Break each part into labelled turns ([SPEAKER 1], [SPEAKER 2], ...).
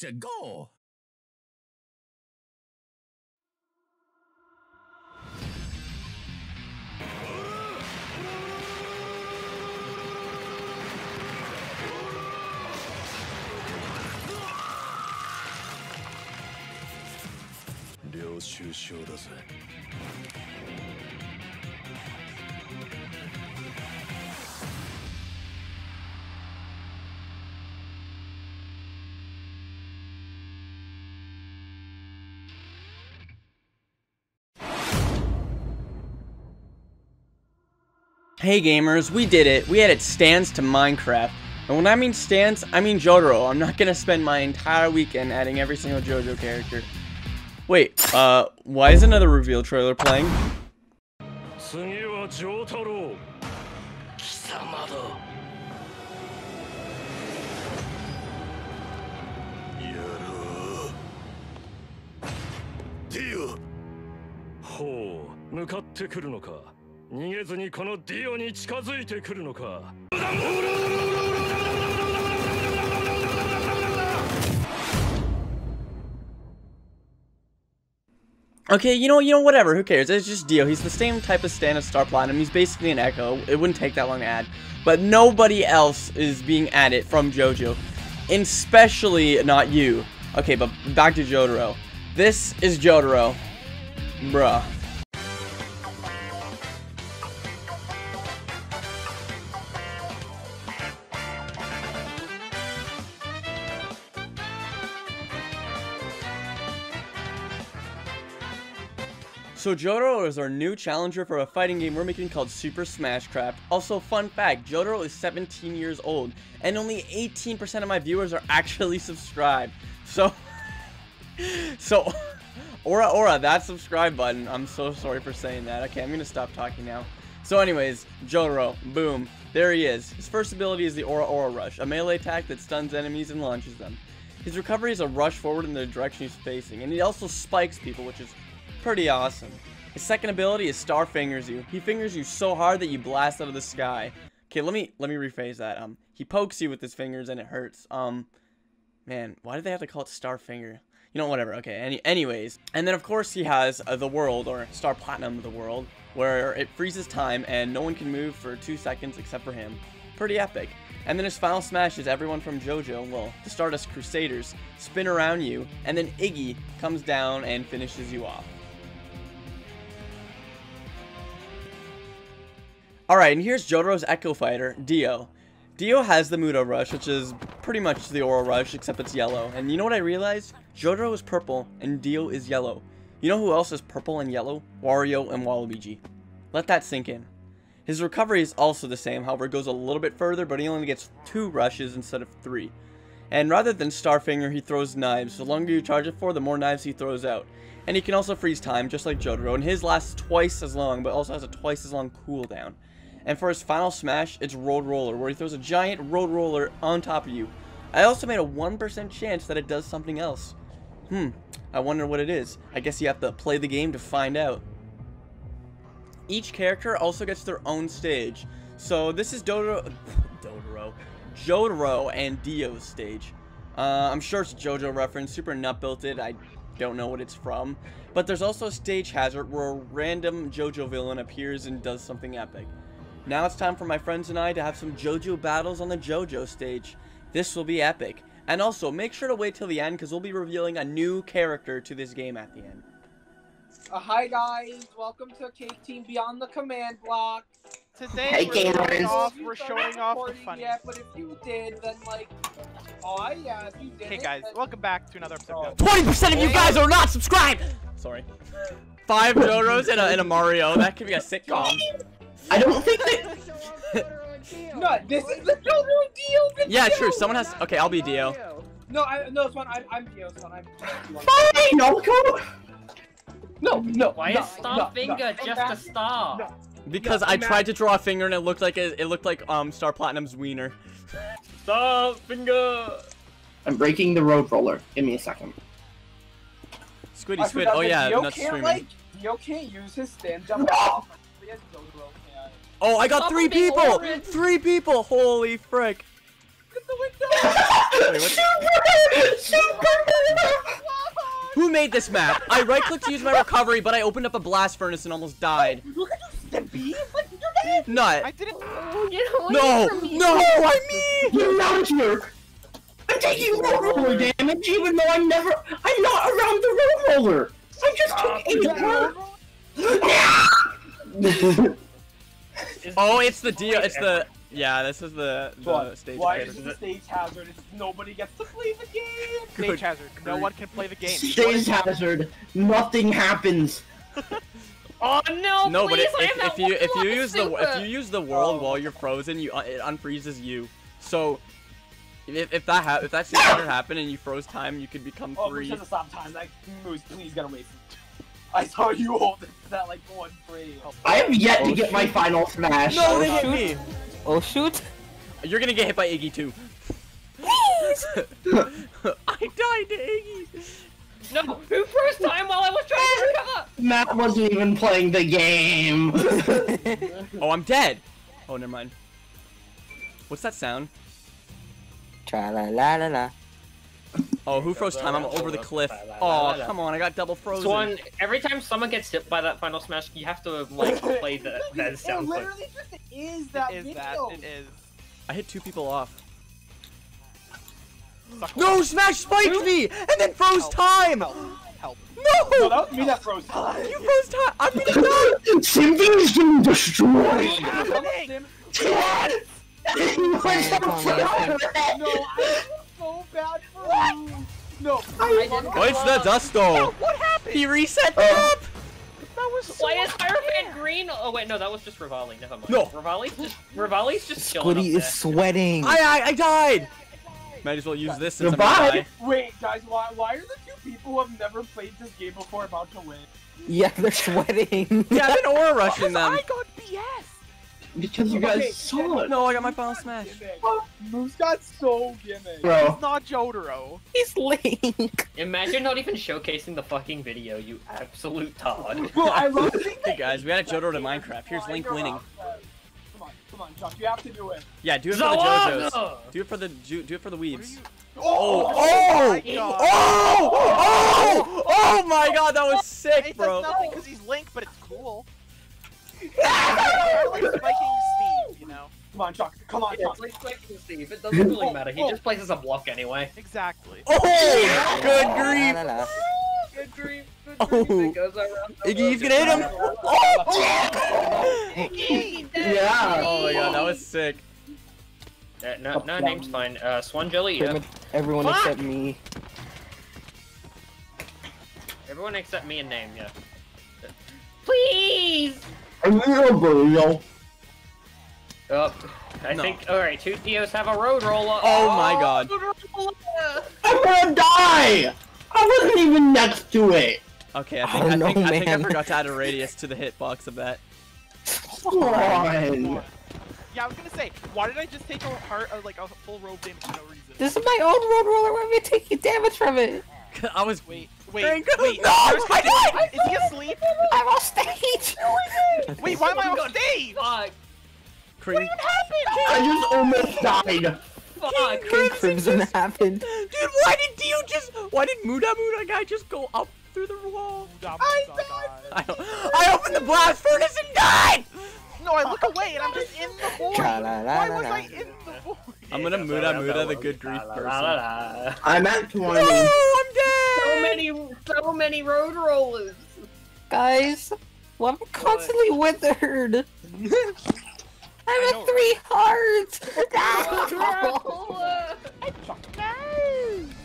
[SPEAKER 1] to go!
[SPEAKER 2] Leo 首相だぜ。
[SPEAKER 3] Hey gamers, we did it. We added stands to Minecraft. And when I mean stands, I mean Jotaro. I'm not gonna spend my entire weekend adding every single JoJo character. Wait, uh, why is another reveal trailer playing?
[SPEAKER 2] 次は丈太郎貴様だやろうディオほう向かってくるのか 逃げずにこのディオに近づいてくるのか
[SPEAKER 3] Okay, you know, you know, whatever, who cares? It's just Dio. He's the same type of stand as Star Platinum. He's basically an Echo. It wouldn't take that long to add. But nobody else is being added from JoJo. Especially not you. Okay, but back to Jotaro. This is Jotaro. Bruh. So Jotaro is our new challenger for a fighting game we're making called Super Smash Craft. Also, fun fact, Jotaro is 17 years old, and only 18% of my viewers are actually subscribed. So, so, Ora Ora, that subscribe button, I'm so sorry for saying that. Okay, I'm gonna stop talking now. So anyways, Jotaro, boom, there he is. His first ability is the Ora Ora Rush, a melee attack that stuns enemies and launches them. His recovery is a rush forward in the direction he's facing, and he also spikes people, which is pretty awesome. His second ability is Star Fingers you. He fingers you so hard that you blast out of the sky. Okay, let me let me rephrase that. Um, he pokes you with his fingers and it hurts. Um, man, why did they have to call it Star Finger? You know, whatever. Okay. Any, anyways, and then of course he has uh, the world or Star Platinum of the world, where it freezes time and no one can move for two seconds except for him. Pretty epic. And then his final smash is everyone from JoJo, well, the Stardust Crusaders, spin around you, and then Iggy comes down and finishes you off. Alright, and here's Jotaro's Echo Fighter, Dio. Dio has the Muda Rush, which is pretty much the Ora Rush, except it's yellow. And you know what I realized? Jotaro is purple, and Dio is yellow. You know who else is purple and yellow? Wario and Waluigi. Let that sink in. His recovery is also the same, however it goes a little bit further, but he only gets two rushes instead of three. And rather than Starfinger, he throws knives. The longer you charge it for, the more knives he throws out. And he can also freeze time, just like Jotaro, and his lasts twice as long, but also has a twice as long cooldown. And for his final smash, it's Road Roller, where he throws a giant Road Roller on top of you. I also made a 1% chance that it does something else. Hmm, I wonder what it is. I guess you have to play the game to find out. Each character also gets their own stage. So this is Dodoro, Dodoro, Jotaro and Dio's stage. Uh, I'm sure it's a JoJo reference, Super Nut built it, I don't know what it's from. But there's also a stage hazard where a random JoJo villain appears and does something epic. Now it's time for my friends and I to have some JoJo battles on the JoJo stage. This will be epic. And also, make sure to wait till the end because we'll be revealing a new character to this game at the end.
[SPEAKER 4] Uh, hi guys, welcome to Cake Team Beyond the Command Block.
[SPEAKER 5] Today
[SPEAKER 6] Hey,
[SPEAKER 5] we're showing off, we're showing off the funny.
[SPEAKER 4] Yet, but if you did, then like, oh yeah, if you did.
[SPEAKER 5] Hey guys, welcome back to another episode. of
[SPEAKER 3] 20% of you guys are not subscribed! Sorry. Five Jotaros and a, and a Mario. That could be a sitcom.
[SPEAKER 6] I don't think that.
[SPEAKER 4] No, this is the children deal. the
[SPEAKER 3] Yeah, true. Someone has. Okay, I'll be Dio.
[SPEAKER 4] No, I no, it's fine. I'm I'm Dio. It's fine. I'm.
[SPEAKER 6] Fine, I'll go.
[SPEAKER 4] No, no.
[SPEAKER 7] Why
[SPEAKER 4] no,
[SPEAKER 7] is star
[SPEAKER 4] no,
[SPEAKER 7] finger
[SPEAKER 4] no,
[SPEAKER 7] just
[SPEAKER 4] no,
[SPEAKER 7] a star?
[SPEAKER 4] no.
[SPEAKER 3] Because
[SPEAKER 4] No,
[SPEAKER 3] I tried to draw a finger and it looked like it, it looked like um Star Platinum's wiener. Star finger.
[SPEAKER 6] I'm breaking the road roller. Give me a second.
[SPEAKER 3] Squiddy
[SPEAKER 4] I
[SPEAKER 3] squid. Oh yeah,
[SPEAKER 4] Dio
[SPEAKER 3] not
[SPEAKER 4] can't
[SPEAKER 3] streaming.
[SPEAKER 4] like Dio can't use his stand jump.
[SPEAKER 3] Oh, I got
[SPEAKER 7] Stop
[SPEAKER 3] three people.
[SPEAKER 7] orange.
[SPEAKER 3] Three people. Holy frick.
[SPEAKER 4] the window.
[SPEAKER 3] Wait.
[SPEAKER 6] Super! Super!
[SPEAKER 3] Who made this map? I right clicked to use my recovery, but I opened up a blast furnace and almost died.
[SPEAKER 4] Look at you, Stimpy. Like, you're dead.
[SPEAKER 3] Nut.
[SPEAKER 5] I didn't.
[SPEAKER 7] Oh, get away
[SPEAKER 3] No,
[SPEAKER 7] from me.
[SPEAKER 3] no, I mean.
[SPEAKER 6] You're not a jerk! I'm taking road roller damage even though I'm never- I'm not around the road roller! I just took a hurt!
[SPEAKER 3] Oh, it's the deal. It's the. Yeah, this is the, the
[SPEAKER 4] What?
[SPEAKER 3] stage.
[SPEAKER 4] Why
[SPEAKER 3] creator.
[SPEAKER 4] is it a stage hazard? It's nobody gets to play the game.
[SPEAKER 3] Good
[SPEAKER 5] Stage hazard. No one can play the game.
[SPEAKER 6] Stage hazard. Nothing happens.
[SPEAKER 7] Oh no!
[SPEAKER 3] No, but
[SPEAKER 7] please,
[SPEAKER 3] if,
[SPEAKER 7] I
[SPEAKER 3] if,
[SPEAKER 7] have that
[SPEAKER 3] if you if you
[SPEAKER 7] block
[SPEAKER 3] use the
[SPEAKER 7] super.
[SPEAKER 3] if you use the world while you're frozen, you uh, it unfreezes you. So if, if that ha- if that situation happened and you froze time, you could become
[SPEAKER 4] Oh, we
[SPEAKER 3] free.
[SPEAKER 4] should have stopped time. Like, Moose, please get away from I saw you hold it to that like one free.
[SPEAKER 6] I have yet to
[SPEAKER 8] Oh,
[SPEAKER 6] get my final smash.
[SPEAKER 3] No, they
[SPEAKER 8] Oh,
[SPEAKER 3] hit
[SPEAKER 8] shoot.
[SPEAKER 3] me.
[SPEAKER 8] Oh shoot!
[SPEAKER 3] You're gonna get hit by Iggy too. I died to Iggy.
[SPEAKER 7] No, who first time while I was trying to recover?
[SPEAKER 6] Matt wasn't even playing the game.
[SPEAKER 3] Oh, I'm dead. Oh, never mind. What's that sound?
[SPEAKER 8] Tra la la la la.
[SPEAKER 3] Oh, who froze time? I'm over the cliff. Oh, come on, I got double frozen.
[SPEAKER 7] Swan, every time someone gets hit by that final smash, you have to like play the that sound clip.
[SPEAKER 4] literally just is that
[SPEAKER 5] Is that?
[SPEAKER 4] video.
[SPEAKER 5] It is.
[SPEAKER 3] I hit two people off.
[SPEAKER 5] Suck
[SPEAKER 3] No, Smash spiked me and then froze
[SPEAKER 5] Help.
[SPEAKER 3] time.
[SPEAKER 5] Help. Help.
[SPEAKER 4] No,
[SPEAKER 3] No,
[SPEAKER 4] that was me that froze time.
[SPEAKER 3] you froze time. I'm gonna die.
[SPEAKER 6] Simpy's getting destroyed.
[SPEAKER 5] happening?
[SPEAKER 4] no, I feel so bad for you. No, I didn't.
[SPEAKER 3] Oh, it's the Dusto.
[SPEAKER 5] What happened?
[SPEAKER 3] He reset oh. the map.
[SPEAKER 5] That was so
[SPEAKER 7] Why is Hierophant green? Oh wait, no, that was just Rivali. Never mind.
[SPEAKER 3] No.
[SPEAKER 7] Rivali's just Rivali's just chilling
[SPEAKER 8] Squiddy
[SPEAKER 7] up
[SPEAKER 8] is sweating.
[SPEAKER 3] I, I I died. Might as well use this since I'm gonna die.
[SPEAKER 4] Wait, guys, why, why are the two people who have never played this game before about to win?
[SPEAKER 8] Yeah, they're sweating.
[SPEAKER 3] Yeah, I've been ora rushing them.
[SPEAKER 5] I got BS.
[SPEAKER 6] Because you guys
[SPEAKER 4] Okay,
[SPEAKER 6] saw it.
[SPEAKER 3] No, I got my final smash.
[SPEAKER 4] Moose got so gimmick.
[SPEAKER 6] Bro.
[SPEAKER 5] It's not Jotaro.
[SPEAKER 8] He's Link.
[SPEAKER 7] Imagine not even showcasing the fucking video, you absolute tard.
[SPEAKER 4] Well, I love seeing
[SPEAKER 3] Hey guys, we got a Jotaro to Minecraft. Here's Link winning.
[SPEAKER 4] Come on, come on, Josh, you have to do it.
[SPEAKER 3] Yeah, do it for the JoJo's. Do it for the do it for the
[SPEAKER 5] What
[SPEAKER 3] weebs.
[SPEAKER 5] you?
[SPEAKER 3] Oh,
[SPEAKER 5] oh, Oh my
[SPEAKER 3] oh,
[SPEAKER 5] God.
[SPEAKER 3] oh, oh, oh, oh my god, that was sick,
[SPEAKER 5] It
[SPEAKER 3] bro.
[SPEAKER 5] does nothing because he's Link, but it's cool. I like spiking Steve, you know.
[SPEAKER 4] Come on, Josh, come on,
[SPEAKER 7] Yeah,
[SPEAKER 4] Josh.
[SPEAKER 7] it's like Spiking Steve. It doesn't really matter. He just places a block anyway.
[SPEAKER 5] Exactly.
[SPEAKER 3] Oh, good
[SPEAKER 8] La,
[SPEAKER 3] grief.
[SPEAKER 8] la, la.
[SPEAKER 7] Good grief. Good
[SPEAKER 3] Oh.
[SPEAKER 7] grief. It goes around.
[SPEAKER 3] Iggy's gonna hit him. Oh,
[SPEAKER 6] Yeah.
[SPEAKER 3] oh my god, that was sick.
[SPEAKER 7] Uh, no, no, name's fine. Uh, Swan Jelly. Yeah.
[SPEAKER 8] everyone
[SPEAKER 7] Fuck!
[SPEAKER 8] except me.
[SPEAKER 7] Everyone except me and name. Yeah. Please.
[SPEAKER 6] I'm real burrito.
[SPEAKER 7] Oh, I
[SPEAKER 3] No.
[SPEAKER 7] think. All right, two Dios have a road roller.
[SPEAKER 3] Oh my god.
[SPEAKER 6] I'm gonna die! I wasn't even next to it!
[SPEAKER 3] Okay, I think
[SPEAKER 8] Oh,
[SPEAKER 3] I
[SPEAKER 8] no,
[SPEAKER 3] think I think I forgot to add a radius to the hitbox of that.
[SPEAKER 6] Come on!
[SPEAKER 5] Yeah, I was gonna say, why did I just take a heart, uh, like a full robe damage for no reason?
[SPEAKER 8] This is my own road roller. Why am I taking damage from it?
[SPEAKER 3] I was
[SPEAKER 5] Wait, wait,
[SPEAKER 3] Thank-
[SPEAKER 5] wait.
[SPEAKER 3] No,
[SPEAKER 5] where's
[SPEAKER 3] I
[SPEAKER 5] Kid-
[SPEAKER 3] died!
[SPEAKER 5] Is he asleep?
[SPEAKER 8] I'm on stage.
[SPEAKER 5] Wait, why am I
[SPEAKER 7] my
[SPEAKER 5] on
[SPEAKER 7] God,
[SPEAKER 5] stage?
[SPEAKER 7] Fuck!
[SPEAKER 3] cream.
[SPEAKER 6] I just almost died!
[SPEAKER 7] Fuck!
[SPEAKER 8] King Crimson happened.
[SPEAKER 3] Dude, why did Dio just? Why did Muda Muda guy just go up through the wall?
[SPEAKER 5] I
[SPEAKER 3] I, I opened the blast furnace and died.
[SPEAKER 5] No, I look away and I'm just in the void. Why was I in the void?
[SPEAKER 3] I'm gonna Muda Muda the good grief
[SPEAKER 7] La, la,
[SPEAKER 3] person.
[SPEAKER 7] la, la.
[SPEAKER 6] I'm at 20.
[SPEAKER 3] No, I'm dead.
[SPEAKER 7] So many, so many road rollers.
[SPEAKER 8] Guys, well, I'm constantly withered. I'm
[SPEAKER 5] know,
[SPEAKER 8] at three hearts.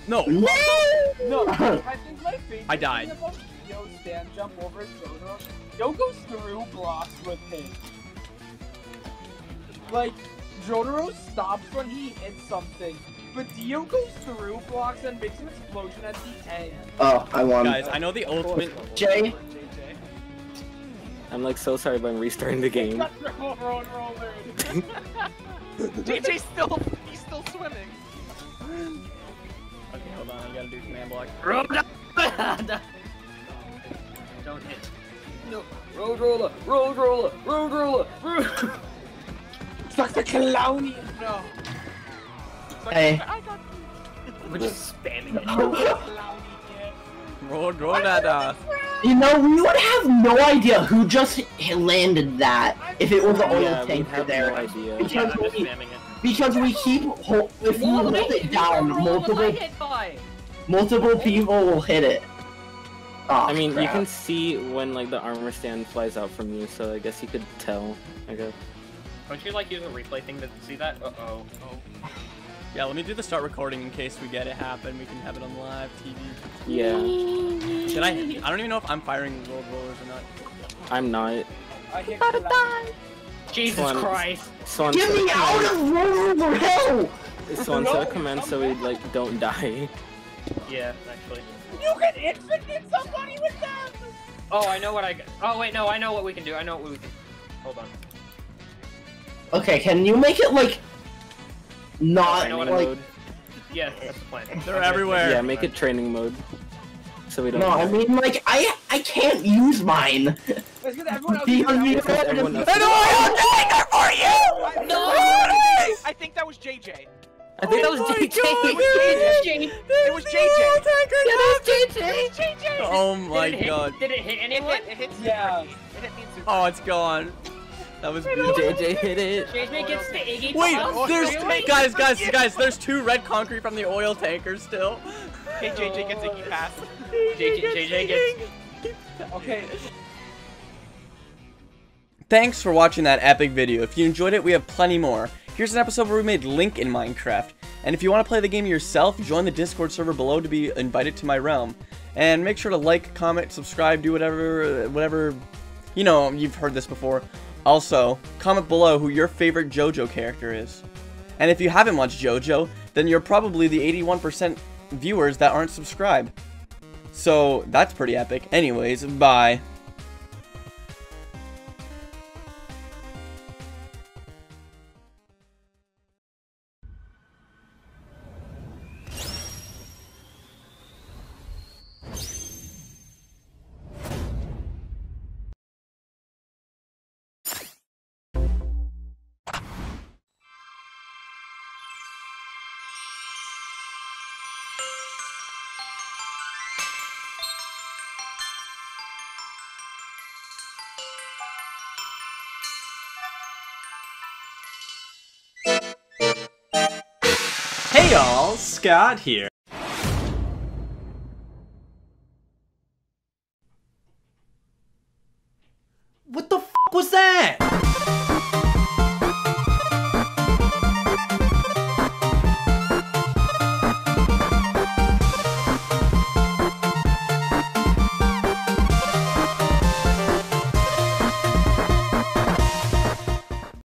[SPEAKER 3] No.
[SPEAKER 6] No!
[SPEAKER 4] No, I think my favorite
[SPEAKER 3] I died.
[SPEAKER 4] thing about Yo stand jump over Jotaro, Yo goes through blocks with him. Like, Jotaro stops when he hits something, but Dio goes through blocks and makes an explosion at the end.
[SPEAKER 6] Oh, I won.
[SPEAKER 3] Guys, I know the ultimate.
[SPEAKER 6] Jay.
[SPEAKER 8] I'm like so sorry, but I'm restarting the game.
[SPEAKER 4] Got the road roller.
[SPEAKER 5] Still, he's still swimming.
[SPEAKER 3] Okay, hold on. I gotta do command block.
[SPEAKER 7] Road. Don't hit. No. Road roller. Road roller. Road roller. Road.
[SPEAKER 4] Suck the clowny. No.
[SPEAKER 5] Like,
[SPEAKER 6] Hey.
[SPEAKER 5] I got
[SPEAKER 7] We're just spamming it.
[SPEAKER 3] Roll, roll that, uh...
[SPEAKER 6] You know, we would have no idea who just landed that if it was an oil
[SPEAKER 8] Yeah, we
[SPEAKER 6] tanker there.
[SPEAKER 8] no idea.
[SPEAKER 6] Because,
[SPEAKER 7] Yeah,
[SPEAKER 6] we,
[SPEAKER 7] spamming
[SPEAKER 6] because we keep hol- if you hold it down,
[SPEAKER 7] what was I
[SPEAKER 6] multiple multiple people will hit it. Aw,
[SPEAKER 8] I mean, you can see when like the armor stand flies out from you, so I guess you could tell. I guess.
[SPEAKER 7] Don't you like use a replay thing to see that? Uh oh.
[SPEAKER 3] Yeah, let me do the start recording in case we get it happen. We can have it on live TV.
[SPEAKER 8] Yeah,
[SPEAKER 3] Should I? I don't even know if I'm firing world rollers or not.
[SPEAKER 8] I'm not.
[SPEAKER 4] I hit
[SPEAKER 7] Jesus
[SPEAKER 8] Swan-
[SPEAKER 7] Christ!
[SPEAKER 8] So
[SPEAKER 6] Get me out of roller hell!
[SPEAKER 8] So instead of command, so we like don't die.
[SPEAKER 7] Yeah, actually.
[SPEAKER 4] You can instant somebody with that!
[SPEAKER 7] Oh, I know what I. Oh wait, no, I know what we can do. I know what we can. Hold on.
[SPEAKER 6] Okay, can you make it like not
[SPEAKER 7] I
[SPEAKER 8] Training
[SPEAKER 6] like?
[SPEAKER 8] mode.
[SPEAKER 7] Yeah, that's the plan.
[SPEAKER 3] They're
[SPEAKER 7] Okay.
[SPEAKER 3] everywhere.
[SPEAKER 8] Yeah, make it training mode. So we don't.
[SPEAKER 6] No, I mean like I I can't use mine.
[SPEAKER 4] It's because everyone else
[SPEAKER 6] Because
[SPEAKER 4] is
[SPEAKER 6] you
[SPEAKER 4] down.
[SPEAKER 6] know,
[SPEAKER 8] everyone else-
[SPEAKER 3] An oil for you!
[SPEAKER 5] No! I think that was JJ.
[SPEAKER 8] I think that was
[SPEAKER 3] Oh my
[SPEAKER 8] JJ.
[SPEAKER 3] God,
[SPEAKER 5] It was JJ.
[SPEAKER 3] It was JJ. JJ. Oh my
[SPEAKER 7] did it hit,
[SPEAKER 3] god.
[SPEAKER 7] Did it hit
[SPEAKER 5] It
[SPEAKER 7] anyone?
[SPEAKER 5] hit, it hit
[SPEAKER 4] Yeah.
[SPEAKER 5] heat. It hit me super
[SPEAKER 3] Oh, it's gone. That was beautiful.
[SPEAKER 8] JJ hit it.
[SPEAKER 7] JJ gets the Iggy
[SPEAKER 3] Wait,
[SPEAKER 7] Pop?
[SPEAKER 3] there's
[SPEAKER 7] Really?
[SPEAKER 3] guys, guys, guys. There's two red concrete from the oil tanker still.
[SPEAKER 5] Okay, JJ gets Iggy pass.
[SPEAKER 7] JJ, JJ gets.
[SPEAKER 4] Okay,
[SPEAKER 3] Thanks for watching that epic video. If you enjoyed it, we have plenty more. Here's an episode where we made Link in Minecraft. And if you want to play the game yourself, join the Discord server below to be invited to my realm. And make sure to like, comment, subscribe, do whatever, whatever, you know, you've heard this before. Also, comment below who your favorite JoJo character is. And if you haven't watched JoJo, then you're probably the 81% viewers that aren't subscribed. So, that's pretty epic. Anyways, bye.
[SPEAKER 9] Y'all, here. What the f was that?